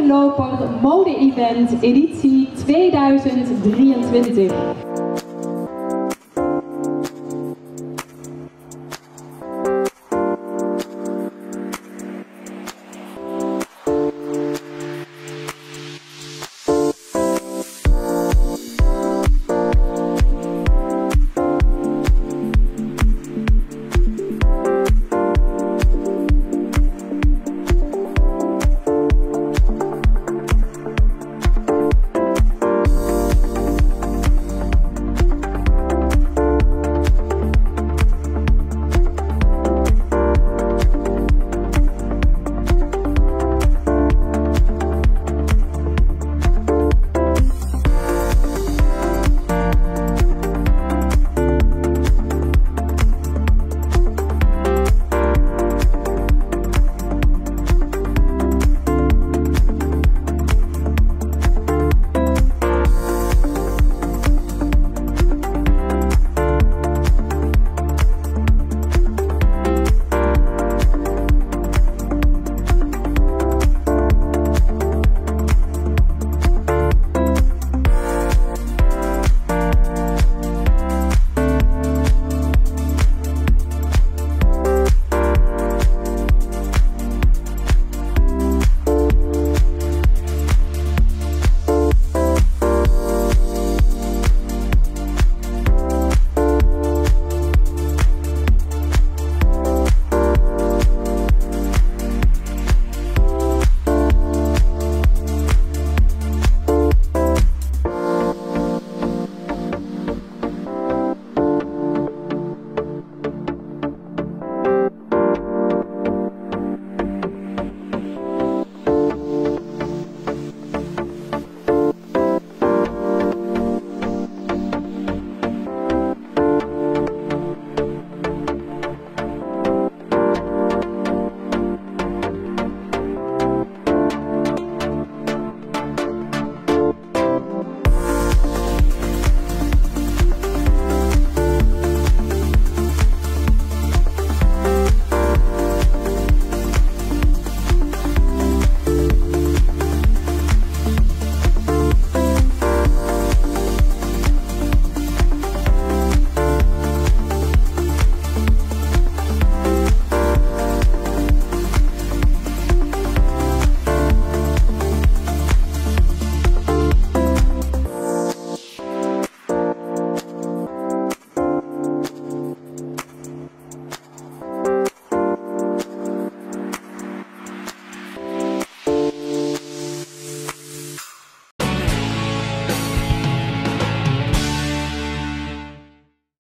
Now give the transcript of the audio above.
Loper Mode Event editie 2023.